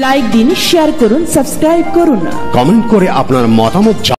Like দিন share করুন subscribe করুন। কমেন্ট করে আপনার মতামত জানান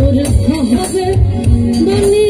Don't let me go.